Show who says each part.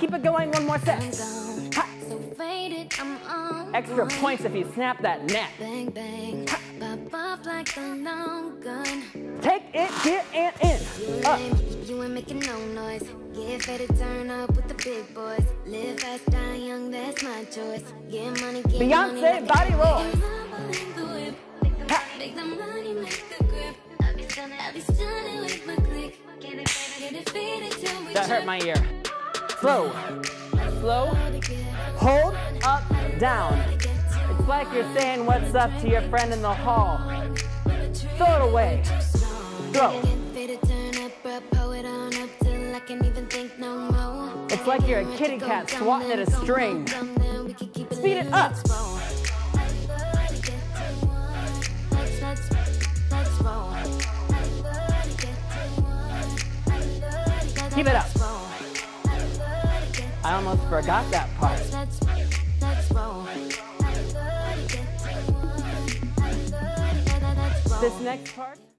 Speaker 1: keep it going one more set. Extra points if you snap that neck.
Speaker 2: Bang, bang, like a long gun.
Speaker 1: Take it, get and in. Up. Uh.
Speaker 2: You ain't making no noise. Get ready to turn up with the big boys. Live fast, die young, that's my choice. Get money, get
Speaker 1: Beyonce,
Speaker 2: money.
Speaker 1: body roll.
Speaker 2: Make the money, make the grip. I be stunning, I be stunning with my clique. Get it, get it, feed it till we
Speaker 1: That hurt my ear. Slow. Slow. Hold up, down. It's like you're saying what's up to your friend in the hall. Throw it away. Throw. It's like you're a kitty cat swatting at a string. Speed it up. Keep it up. I almost forgot that part. This next part.